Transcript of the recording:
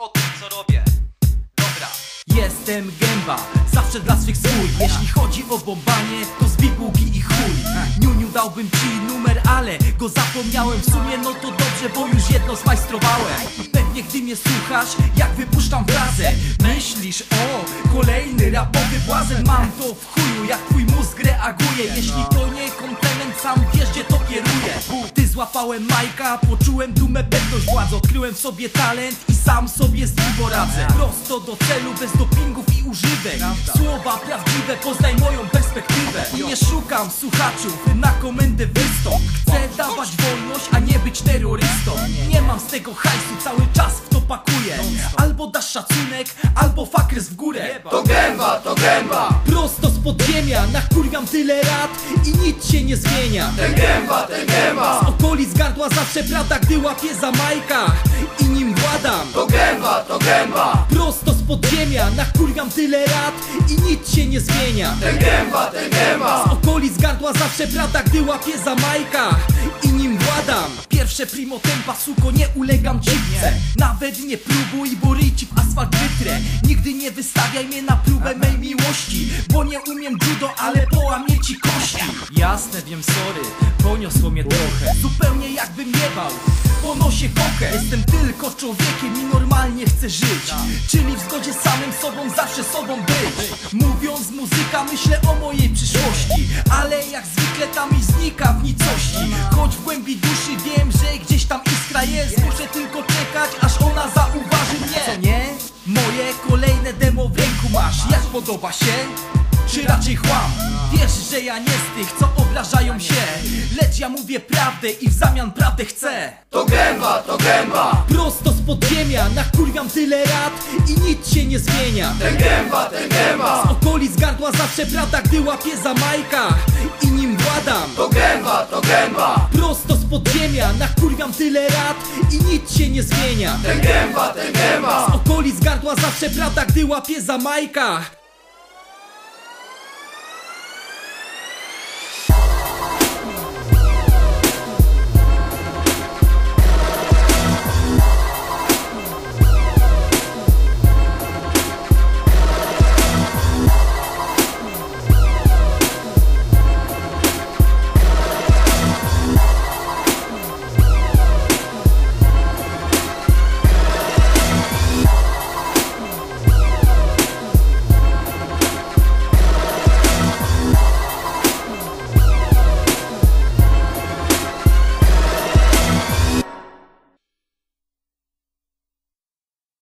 o tym, co robię. Dobra. Jestem gęba, zawsze dla swych swój. Jeśli chodzi o bombanie, to z bibułki i chuj. Niuniu dałbym ci numer, ale go zapomniałem. W sumie no to dobrze, bo już jedno zmajstrowałem. Pewnie gdy mnie słuchasz, jak wypuszczam frazę Myślisz, o, kolejny rapowy błazen. Mam to w chuju, jak twój mózg reaguje. Jeśli to nie komplement, sam wiesz gdzie to kieruje złapałem Majka, poczułem dumę, pewność władzy Odkryłem w sobie talent i sam sobie z nim poradzę. Prosto do celu, bez dopingów i używek. Słowa prawdziwe, poznaj moją perspektywę. I nie szukam słuchaczów na komendę wystąp. Chcę dawać wolność, a nie być terrorystą. Nie mam z tego hajsu, cały czas w to pakuję. Albo dasz szacunek, albo fakres w górę. To gęba, to gęba. Prosto z podziemia, nakurwiam tyle lat i nic się nie zmienia. Ten gęba, ten gęba Gardła zawsze prawda, gdy łapię za majka i nim władam. To gęba, to gęba podziemia, nakurwiam tyle lat i nic się nie zmienia. Ten gęba, ten gęba Z okolic gardła zawsze prawda, gdy łapię za majka i nim władam. Pierwsze primo tempa, suko, nie ulegam dziwce Nawet nie próbuj, bo ryj ci w asfalt wytrę. Nigdy nie wystawiaj mnie na próbę mej miłości Bo nie umiem judo, ale połamię ci kości. Jasne, wiem, sorry, poniosło mnie trochę. Zupełnie jakbym nie bał Ponoszę kokę Jestem tylko człowiekiem i normalnie chcę żyć. Czyli w zgodzie z samym sobą, zawsze sobą być. Mówiąc muzyka, myślę o mojej przyszłości. Ale jak zwykle tam i znika w nicości. Choć w głębi duszy wiem, że gdzieś tam iskra jest. Muszę tylko czekać, aż ona zauważy mnie. Co nie? Moje kolejne demo w ręku masz. Jak podoba się? Czy raczej chłam? Wiesz, że ja nie z tych, co obrażają się. Lecz ja mówię prawdę i w zamian prawdę chcę. To gęba, to gęba. Prosto z podziemia, nakurwiam tyle lat i nic się nie zmienia. Ten gęba, ten Z gęba okolic gardła zawsze prawda, gdy łapię za majka i nim władam. To gęba, to gęba. Prosto z podziemia, nakurwiam tyle lat i nic się nie zmienia. Ten gęba, ten Z gęba okolic gardła zawsze prawda, gdy łapię za majka